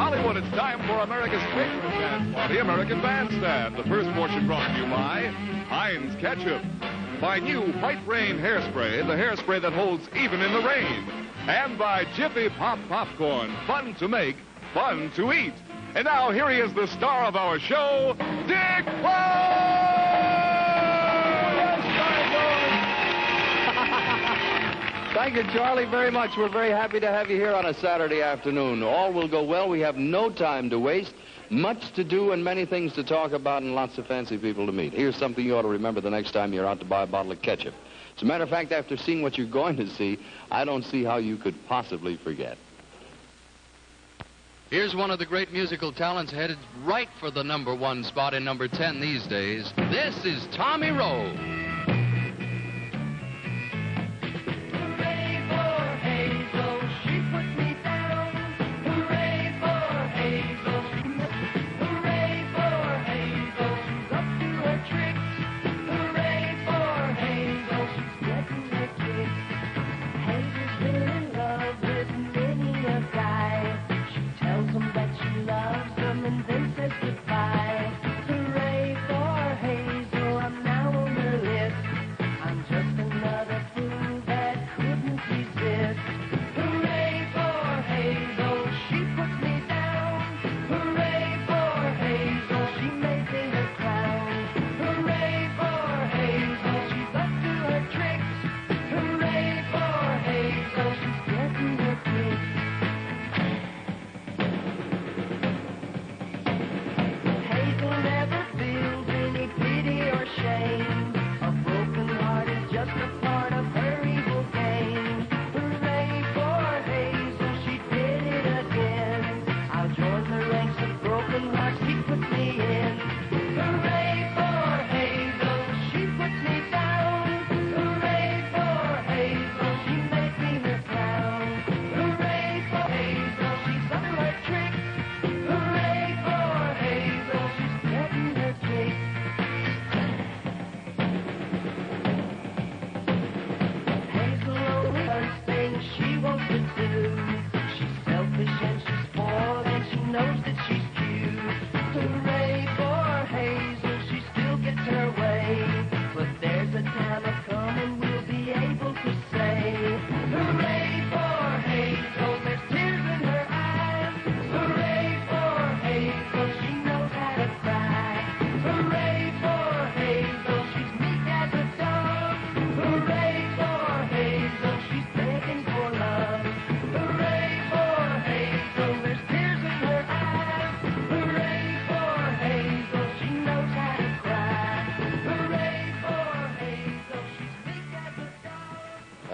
Hollywood, it's time for America's favorite dance party, American Bandstand. The first portion brought to you by Heinz Ketchup, by new White Rain Hairspray, the hairspray that holds even in the rain, and by Jiffy Pop Popcorn, fun to make, fun to eat. And now here he is, the star of our show, Dick Thank you, Charlie, very much. We're very happy to have you here on a Saturday afternoon. All will go well. We have no time to waste, much to do, and many things to talk about, and lots of fancy people to meet. Here's something you ought to remember the next time you're out to buy a bottle of ketchup. As a matter of fact, after seeing what you're going to see, I don't see how you could possibly forget. Here's one of the great musical talents headed right for the number one spot in number 10 these days. This is Tommy Roe. She's what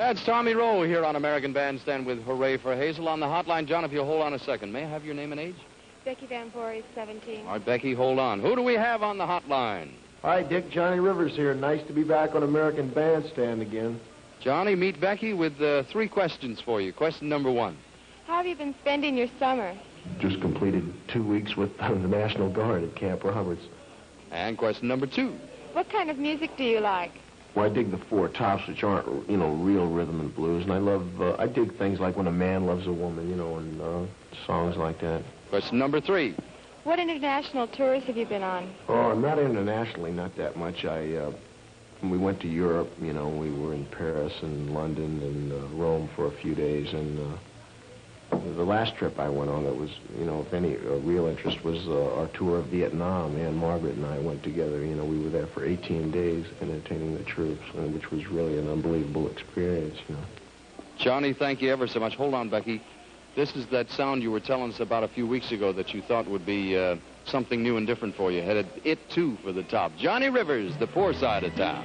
That's Tommy Roe here on American Bandstand with Hooray for Hazel. On the hotline, John, if you'll hold on a second. May I have your name and age? Becky Van Voorhees, 17. All right, Becky, hold on. Who do we have on the hotline? Hi, Dick. Johnny Rivers here. Nice to be back on American Bandstand again. Johnny, meet Becky with uh, three questions for you. Question number one. How have you been spending your summer? Just completed two weeks with the National Guard at Camp Roberts. And question number two. What kind of music do you like? Well, I dig the four tops, which aren't, you know, real rhythm and blues. And I love, uh, I dig things like When a Man Loves a Woman, you know, and uh, songs like that. Question number three. What international tours have you been on? Oh, not internationally, not that much. I, uh, we went to Europe, you know, we were in Paris and London and uh, Rome for a few days, and uh, the last trip I went on that was, you know, if any uh, real interest was uh, our tour of Vietnam. Ann-Margret and I went together. You know, we were there for 18 days entertaining the troops, uh, which was really an unbelievable experience, you know. Johnny, thank you ever so much. Hold on, Becky. This is that sound you were telling us about a few weeks ago that you thought would be uh, something new and different for you. Headed it, too, for the top. Johnny Rivers, the poor side of town.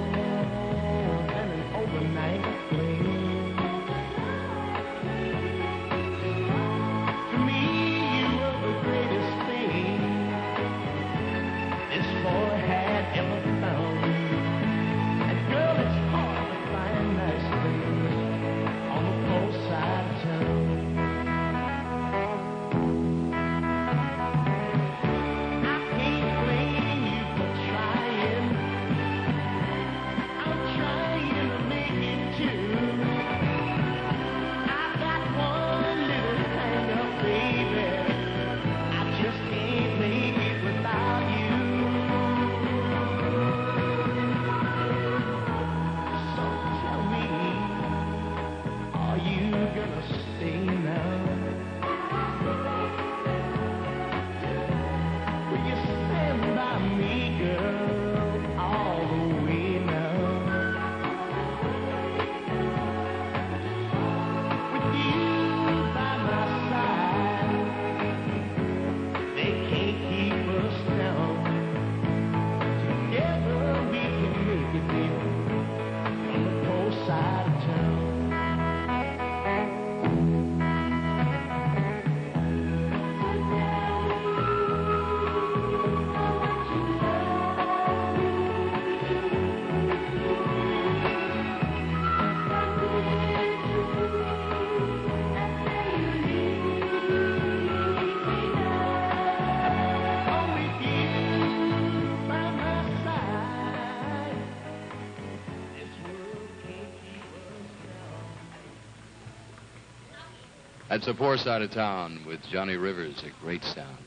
That's the poor side of town with Johnny Rivers, a great sound.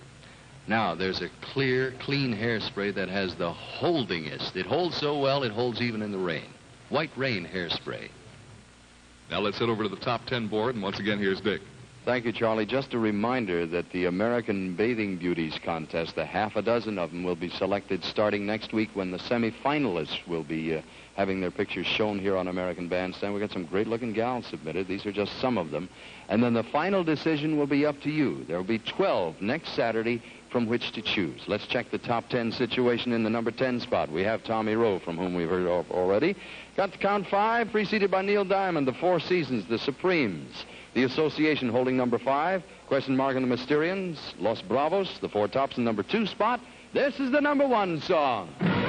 Now, there's a clear, clean hairspray that has the holdingest. It holds so well, it holds even in the rain. White Rain Hairspray. Now let's head over to the top 10 board, and once again, here's Dick. Thank you, Charlie. Just a reminder that the American Bathing Beauties contest, the half a dozen of them, will be selected starting next week when the semifinalists will be uh, having their pictures shown here on American Bandstand. We've got some great-looking gals submitted. These are just some of them. And then the final decision will be up to you. There will be 12 next Saturday from which to choose. Let's check the top 10 situation in the number 10 spot. We have Tommy Roe, from whom we've heard already. Got the count five, preceded by Neil Diamond, the Four Seasons, the Supremes. The Association holding number five. Question mark and the Mysterians. Los Bravos, the Four Tops in number two spot. This is the number one song.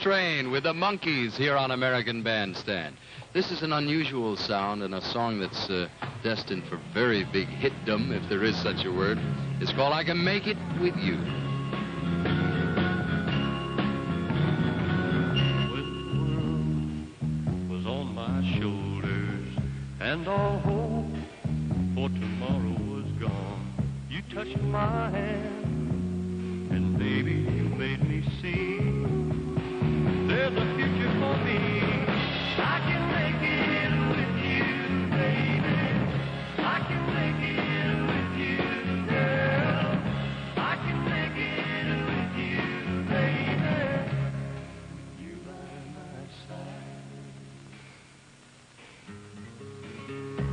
Train with the Monkees here on American Bandstand. This is an unusual sound and a song that's uh, destined for very big hitdom, if there is such a word. It's called I Can Make It With You. When the world was on my shoulders and all hope for tomorrow was gone, you touched my hand and baby you made me see my side.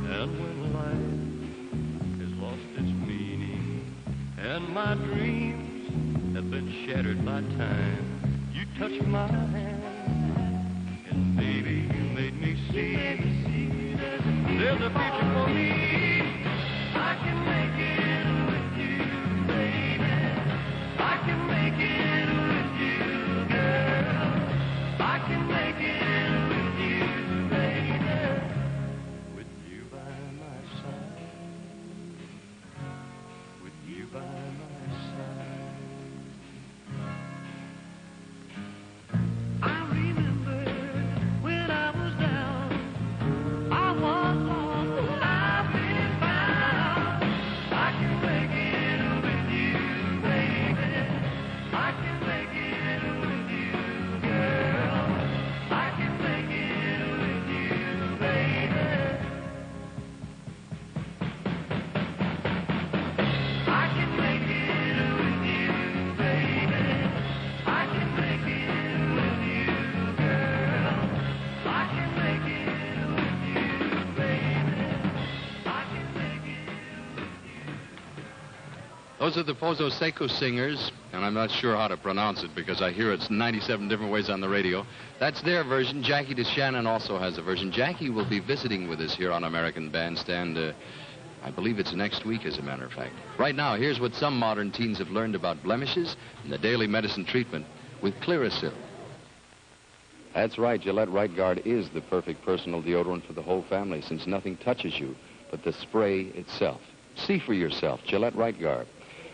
And when life has lost its meaning and my dreams have been shattered by time, you touched my hand Those are the Pozo Seco singers, and I'm not sure how to pronounce it because I hear it's 97 different ways on the radio. That's their version. Jackie DeShannon also has a version. Jackie will be visiting with us here on American Bandstand. Uh, I believe it's next week, as a matter of fact. Right now, here's what some modern teens have learned about blemishes and the daily medicine treatment with Clearasil. That's right. Gillette Right Guard is the perfect personal deodorant for the whole family since nothing touches you but the spray itself. See for yourself. Gillette Right Guard.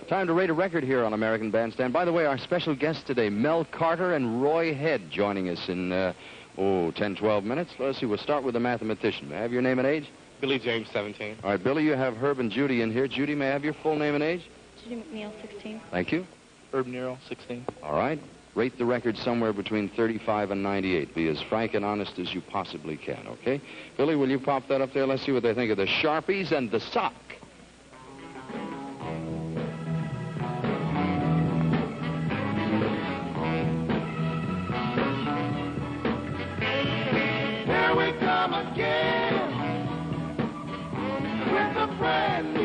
Time to rate a record here on American Bandstand. By the way, our special guests today, Mel Carter and Roy Head, joining us in, uh, oh, 10, 12 minutes. Let's see, we'll start with the mathematician. May I have your name and age? Billy James, 17. All right, Billy, you have Herb and Judy in here. Judy, may I have your full name and age? Judy McNeil, 16. Thank you. Herb Nero, 16. All right. Rate the record somewhere between 35 and 98. Be as frank and honest as you possibly can, okay? Billy, will you pop that up there? Let's see what they think of the Sharpies and the sock. Again. With a brand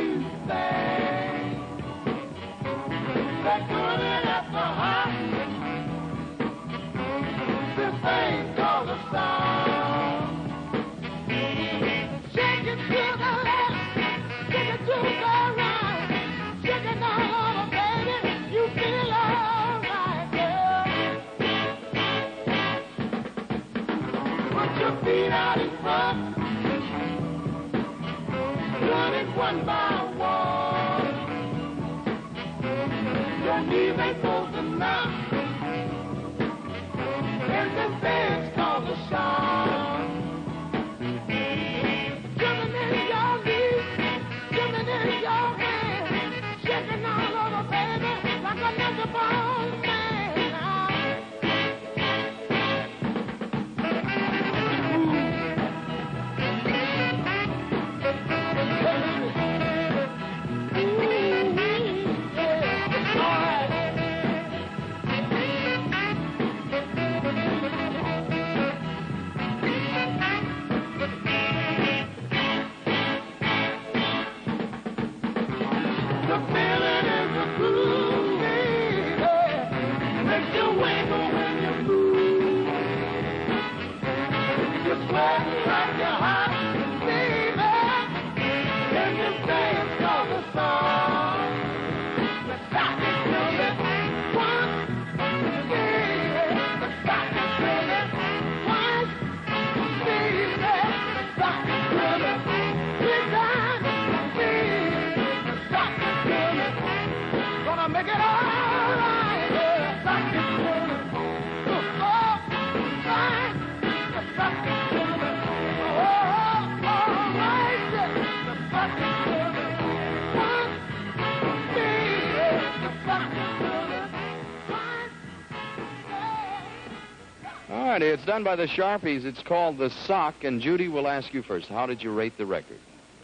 it's done by the Sharpies. It's called The Sock, and Judy will ask you first. How did you rate the record?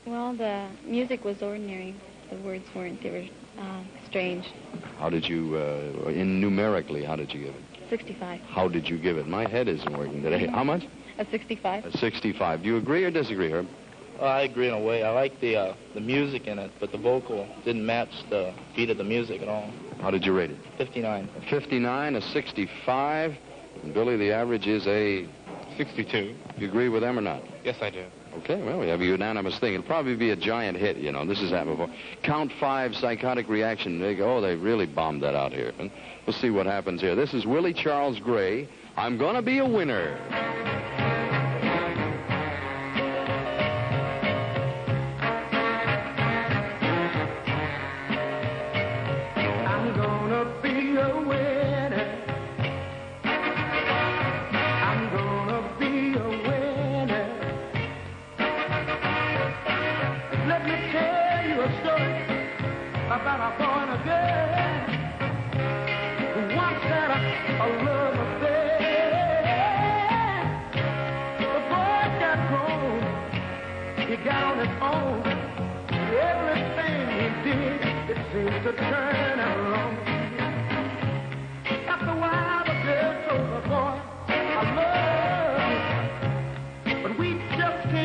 Well, the music was ordinary. The words weren't. They were uh, strange. How did you, uh, in numerically, how did you give it? 65. How did you give it? My head isn't working today. How much? A 65. A 65. Do you agree or disagree, Herb? Well, I agree in a way. I like the uh, the music in it, but the vocal didn't match the beat of the music at all. How did you rate it? 59. A 59, a 65. And Billy, the average is a... 62. You agree with them or not? Yes, I do. Okay, well, we have a unanimous thing. It'll probably be a giant hit, you know. This has happened before. Count five, psychotic reaction. They go, oh, they really bombed that out here. And we'll see what happens here. This is Willie Charles Gray. I'm gonna be a winner.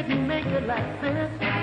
Make it like this.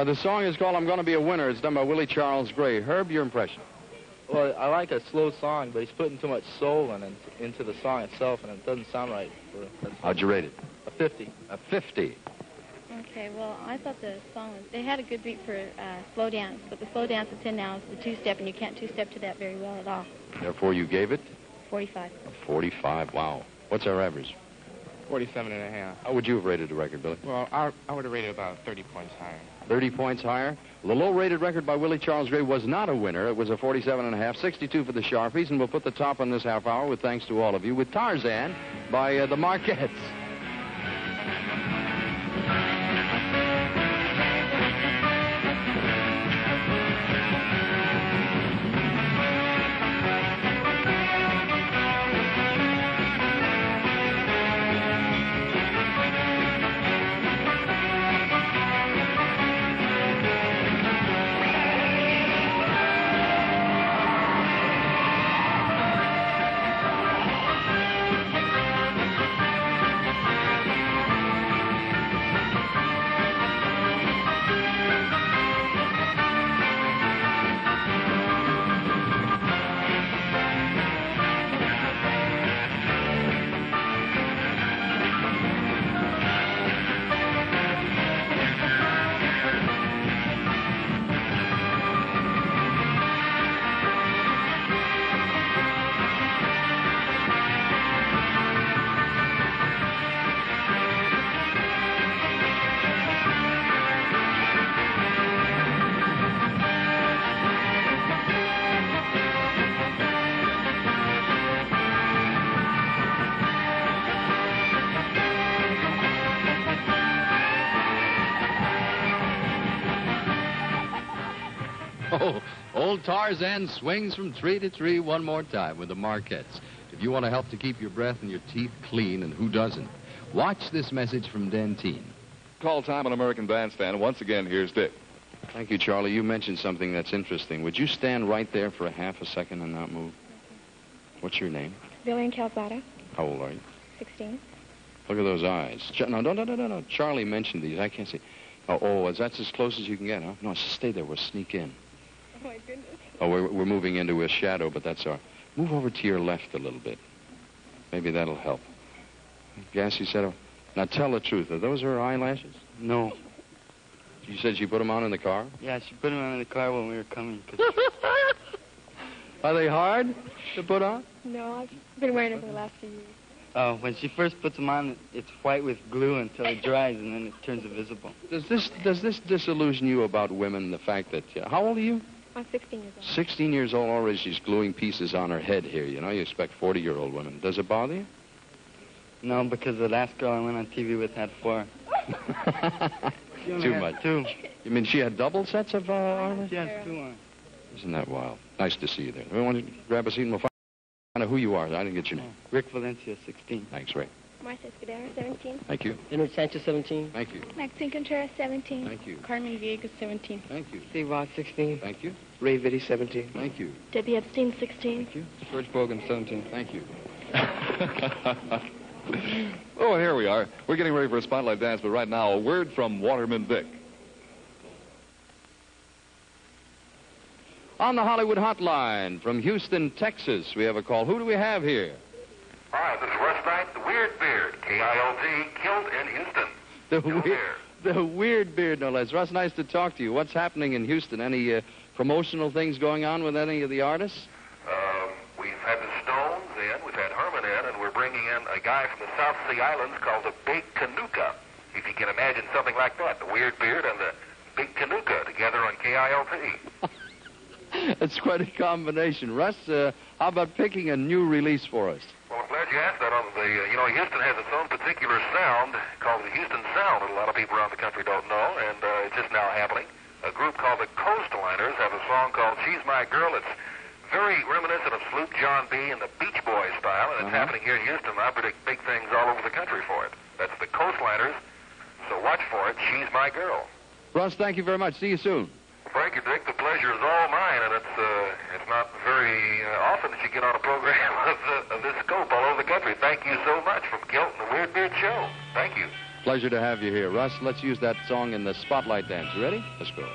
Uh, the song is called I'm Gonna Be a Winner. It's done by Willie Charles Gray. Herb, your impression? Well, I like a slow song, but he's putting too much soul in it, into the song itself, and it doesn't sound right. For, How'd you rate it? a 50. A 50. Okay, well, I thought the song was, they had a good beat for uh, slow dance, but the slow dance that's in now is the two-step, and you can't two-step to that very well at all. Therefore, you gave it 45. a 45. Wow. What's our average? 47 and a half. How would you have rated the record, Billy? Well, I, I would have rated about 30 points higher. 30 points higher. The low-rated record by Willie Charles Gray was not a winner. It was a 47 and a half, 62 for the Sharpies, and we'll put the top on this half hour with thanks to all of you with Tarzan by uh, the Marquettes. Old Tarzan swings from tree to tree one more time with the Marquettes. If you want to help to keep your breath and your teeth clean, and who doesn't, watch this message from Dentyne. Call time on American Bandstand. Once again, here's Dick. Thank you, Charlie. You mentioned something that's interesting. Would you stand right there for a half a second and not move? What's your name? Lillian Calzada, How old are you? 16. Look at those eyes. Ch- no, no, no, no, no, no. Charlie mentioned these. I can't see. Oh, oh, is that as close as you can get, huh? No, stay there. We'll sneak in. Oh, my goodness. Oh, we're, we're moving into a shadow, but that's all right. Move over to your left a little bit. Maybe that'll help. Gassy said, oh, now tell the truth. Are those her eyelashes? No. You said she put them on in the car? Yeah, she put them on in the car when we were coming. Are they hard to put on? No, I've been wearing them for the last few years. Oh, when she first puts them on, it's white with glue until it dries, and then it turns invisible. Does this does this disillusion you about women? The fact that uh, how old are you? I'm 16 years old. 16 years old already. She's gluing pieces on her head here. You know, you expect 40 year old women. Does it bother you? No, because the last girl I went on TV with had four. She only Too much. Two. You mean she had double sets of uh, eyelashes? She has two on. Isn't that wild? Nice to see you there. We want to grab a seat and we'll find out who you are. I didn't get your name. Rick Valencia, 16. Thanks, Ray. Marcia Escudero, 17. Thank you. Leonard Sanchez, 17. Thank you. Maxine Contreras, 17. Thank you. Carmen Villegas, 17. Thank you. Steve Ross, 16. Thank you. Ray Vitti, 17. Thank you. Debbie Epstein, 16. Thank you. George Bogan, 17. Thank you. oh, here we are. We're getting ready for a spotlight dance, but right now, a word from Waterman Bic. On the Hollywood Hotline from Houston, Texas, we have a call. Who do we have here? Hi, this is Russ Knight, the Weird Beard, K-I-L-T, killed in Houston. The Still weird, the weird beard, no less. Russ, nice to talk to you. What's happening in Houston? Any uh, promotional things going on with any of the artists? Um, we've had the Stones in, we've had Herman in, and we're bringing in a guy from the South Sea Islands called the Big Canuka. If you can imagine something like that, the Weird Beard and the Big Canuka together on KILT. That's quite a combination. Russ, uh, how about picking a new release for us? Well, I'm glad you asked that. On the, uh, you know, Houston has its own particular sound called the Houston Sound that a lot of people around the country don't know, and uh, it's just now happening. A group called the Coastliners have a song called "She's My Girl." It's very reminiscent of Sloop John B. and the Beach Boys style, and it's Uh-huh. happening here in Houston. I predict big things all over the country for it. That's the Coastliners. So watch for it. She's my girl. Russ, thank you very much. See you soon. Frank and Dick, the pleasure is all mine, and it's uh, it's not very uh, often that you get on a program of, uh, of this scope all over the country. Thank you so much from Kilt and the Weird Beard Show. Thank you. Pleasure to have you here. Russ, let's use that song in the spotlight dance. You ready? Let's go.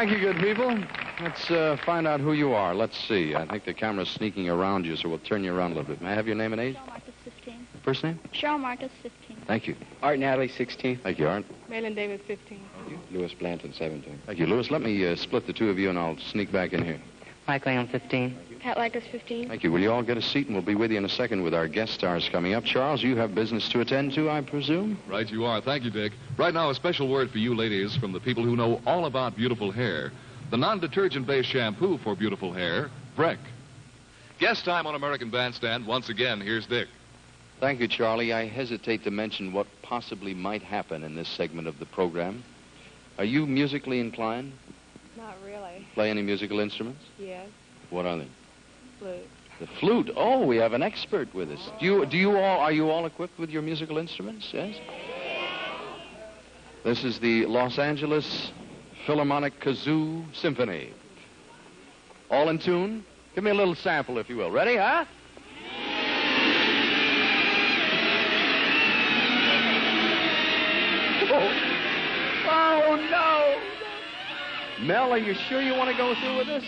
Thank you, good people. Let's uh, find out who you are. Let's see. I think the camera's sneaking around you, so we'll turn you around a little bit. May I have your name and age? Cheryl Marcus, 15. First name? Cheryl Marcus, 15. Thank you. Art Natalie, 16. Thank you, Art. Malin Davis, 15. Thank you. Lewis Blanton, 17. Thank you, Lewis. Let me uh, split the two of you, and I'll sneak back in here. Mike Lamb, 15. Pat Likas, 15. Thank you. Will you all get a seat, and we'll be with you in a second with our guest stars coming up. Charles, you have business to attend to, I presume? Right you are. Thank you, Dick. Right now, a special word for you ladies from the people who know all about beautiful hair. The non-detergent-based shampoo for beautiful hair, Breck. Guest time on American Bandstand. Once again, here's Dick. Thank you, Charlie. I hesitate to mention what possibly might happen in this segment of the program. Are you musically inclined? Not really. Play any musical instruments? Yes. What are they? Flute. The flute. Oh, we have an expert with us. Do you, do you all, are you all equipped with your musical instruments? Yes? This is the Los Angeles Philharmonic Kazoo Symphony. All in tune? Give me a little sample, if you will. Ready, huh? Oh, oh no! Mel, are you sure you want to go through with this?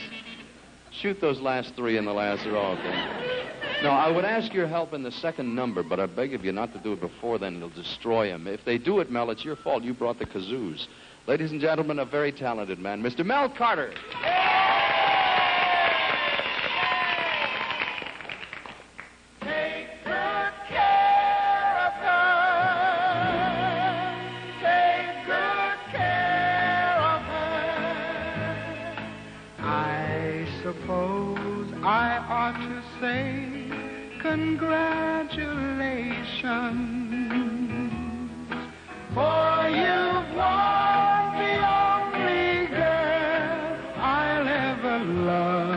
Shoot those last three in the last row, okay? No, I would ask your help in the second number, but I beg of you not to do it before then. It'll destroy him. If they do it, Mel, it's your fault. You brought the kazoos. Ladies and gentlemen, a very talented man, Mr. Mel Carter. I suppose I ought to say congratulations, for you've won the only girl I'll ever love.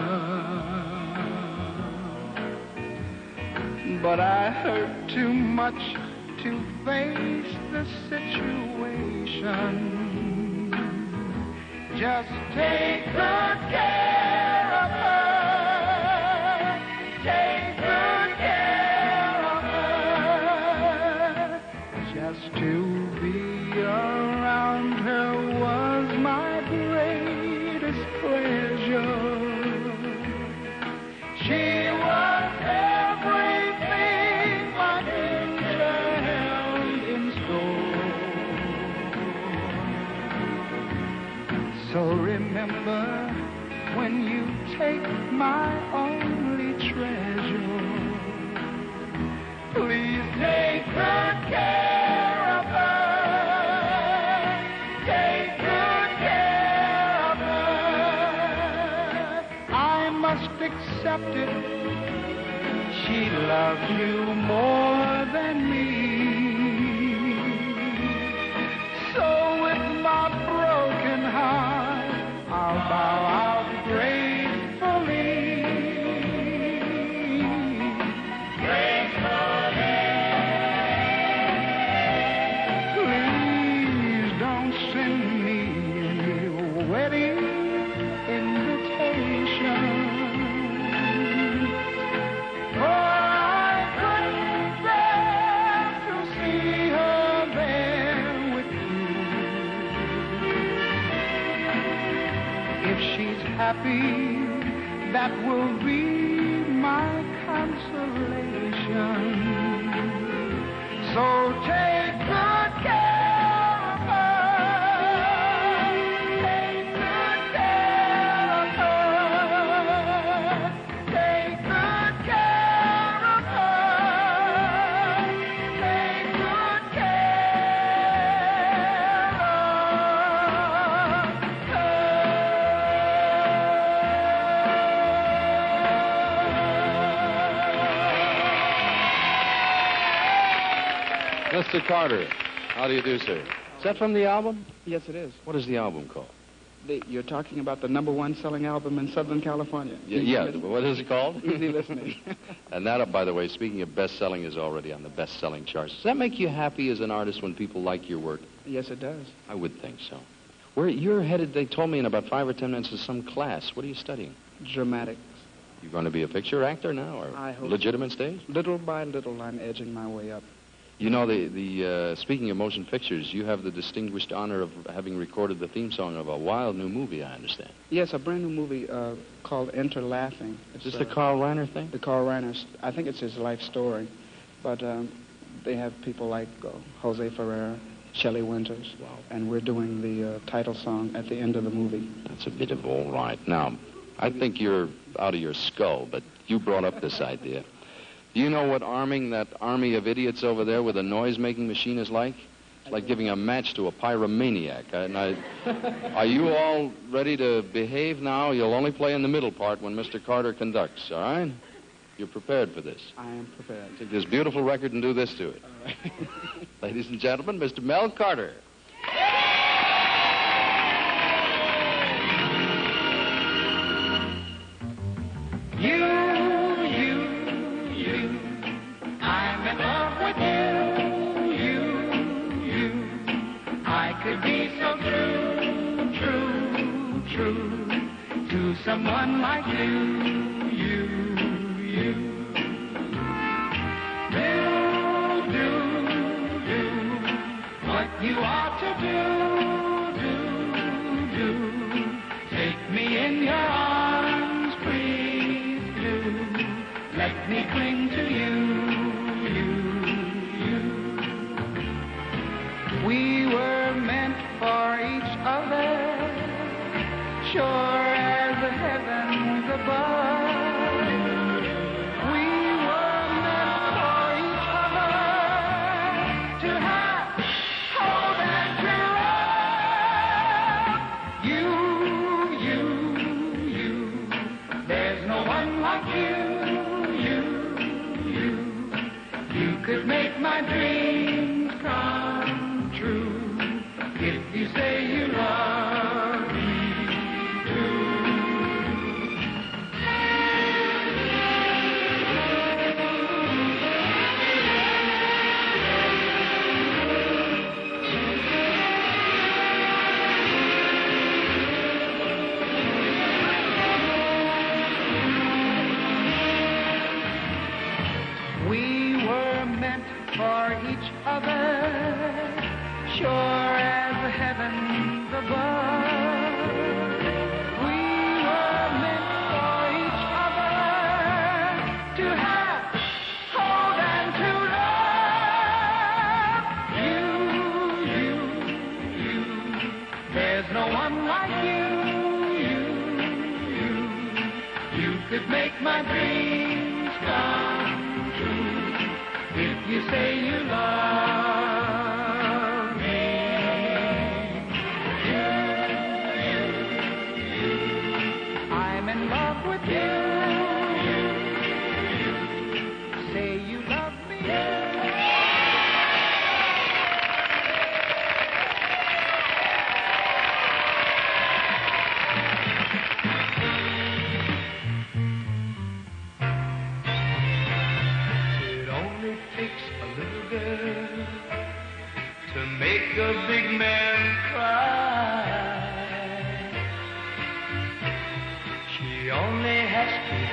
But I hurt too much to face the situation. Just take good must accept it. She loves you more than me. So with my broken heart, I'll bow out So Mr. Carter, how do you do, sir? Is that from the album? Yes, it is. What is the album called? The, you're talking about the number one selling album in Southern California. Y- yeah, what is it called? Easy listening. And that, by the way, speaking of best-selling, is already on the best-selling charts. Does that make you happy as an artist when people like your work? yes, it does. I would think so. Where you're headed, they told me in about five or ten minutes to some class. What are you studying? Dramatics. You're going to be a picture actor now, or I hope legitimate stage? Little by little, I'm edging my way up. You know, the, the uh, speaking of motion pictures, you have the distinguished honor of having recorded the theme song of a wild new movie, I understand. Yes, a brand new movie uh, called Enter Laughing. Is It's, this the uh, Carl Reiner thing? The Carl Reiner. I think it's his life story, but um, they have people like uh, Jose Ferrer, Shelley Winters, and we're doing the uh, title song at the end of the movie. That's a bit of all right. Now, I think you're out of your skull, but you brought up this idea. Do you know what arming that army of idiots over there with a noise-making machine is like? It's like giving a match to a pyromaniac. And I, are you all ready to behave now? You'll only play in the middle part when Mr. Carter conducts, all right? You're prepared for this. I am prepared. Take this beautiful record and do this to it. Ladies and gentlemen, Mr. Mel Carter. Someone like you,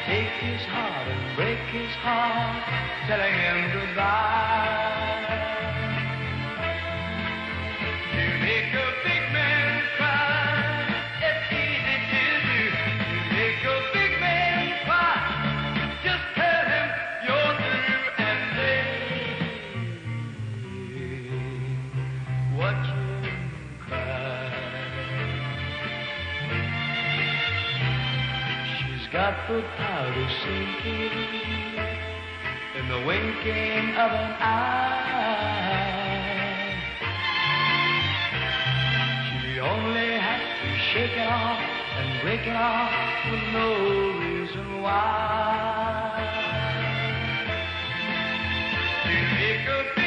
take his heart and break his heart, telling him goodbye. Power to sinking in the winking of an eye. She only has to shake it off and break it off with no reason why. To make a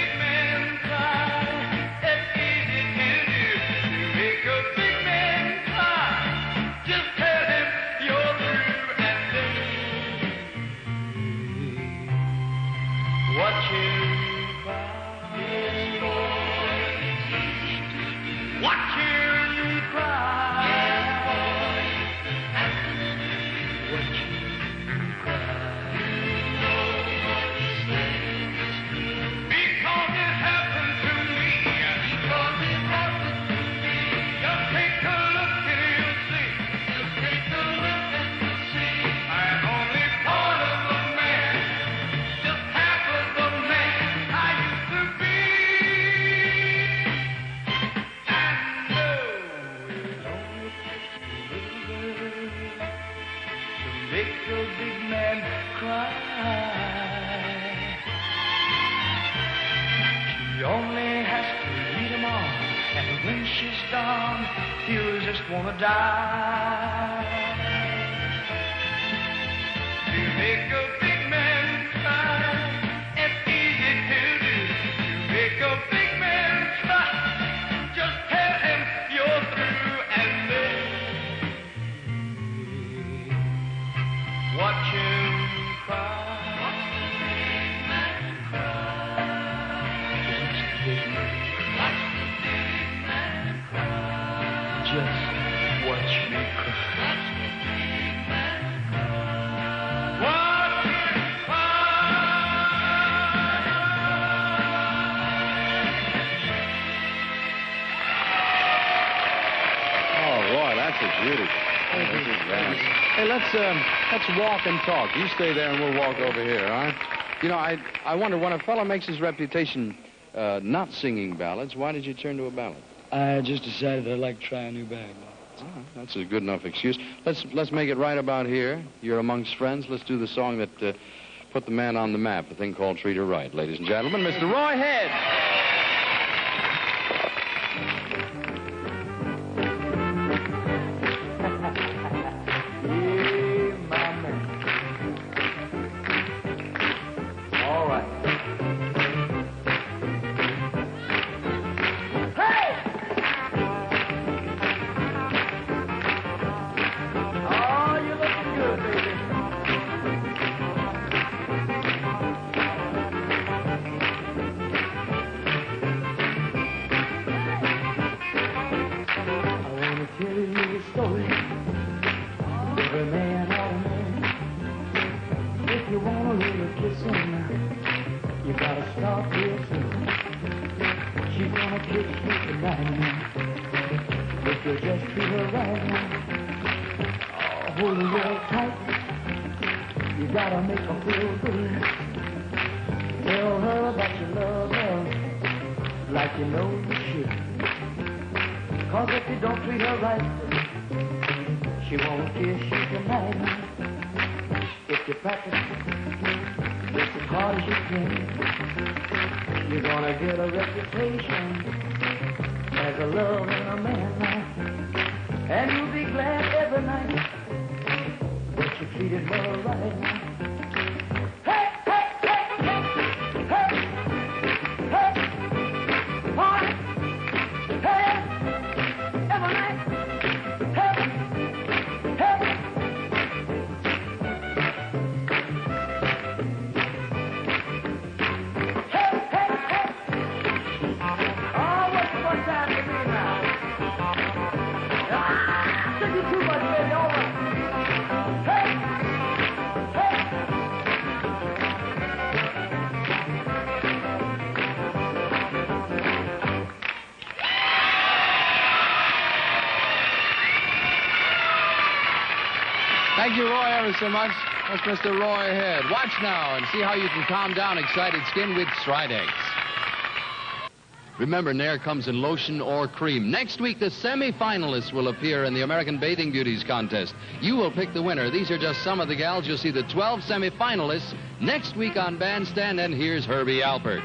let's walk and talk. You stay there, and we'll walk over here, all right? You know, I I wonder when a fellow makes his reputation uh, not singing ballads, why did you turn to a ballad? I just decided I'd like to try a new bag. That's a good enough excuse. Let's let's make it right about here. You're amongst friends. Let's do the song that uh, put the man on the map, a thing called Treat Her Right. Ladies and gentlemen, Mr. Roy Head. Cause if you don't treat her right, she won't kiss you tonight. If you practice just as hard as you can, you're gonna get a reputation as a loving a man. And you'll be glad every night that you treated her right. Mr. Roy Head. Watch now and see how you can calm down excited skin with Stridex. Remember, Nair comes in lotion or cream. Next week, the semi-finalists will appear in the American Bathing Beauties contest. You will pick the winner. These are just some of the gals. You'll see the 12 semi-finalists next week on Bandstand, and here's Herbie Alpert.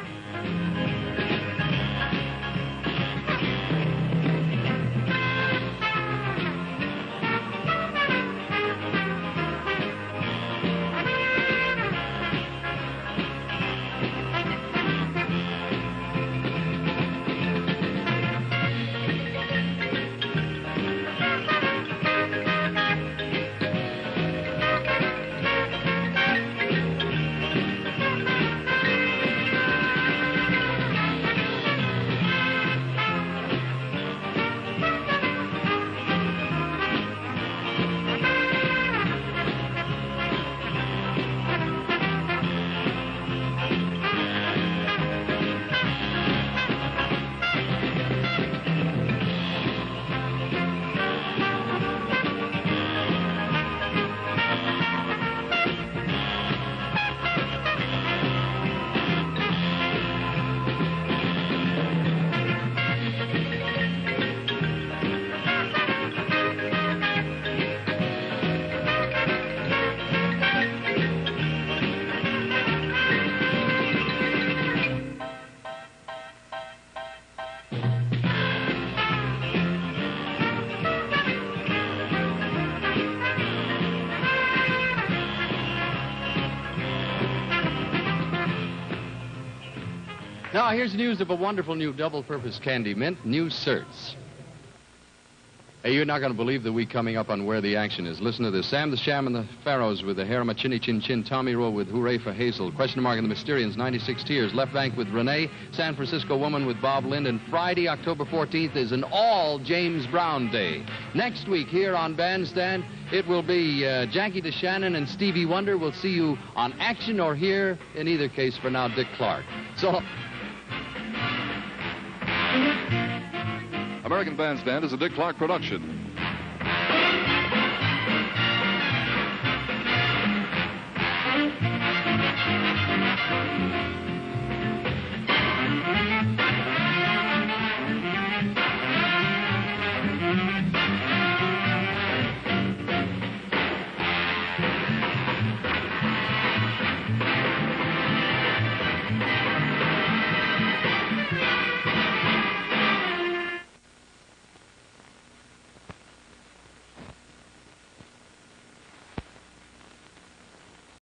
Now, here's news of a wonderful new double-purpose candy mint, new Certs. Hey, you're not going to believe the week coming up on Where the Action is. Listen to this. Sam the Sham and the Pharaohs with the Hair on My Chinny Chin Chin. Tommy Roe with Hooray for Hazel. Question mark and the Mysterians, 96 Tears. Left Bank with Renee. San Francisco Woman with Bob Lind. And Friday, October 14th, is an all James Brown day. Next week here on Bandstand, it will be uh, Jackie DeShannon and Stevie Wonder. We'll see you on action or here, in either case, for now, Dick Clark. So. American Bandstand is a Dick Clark production.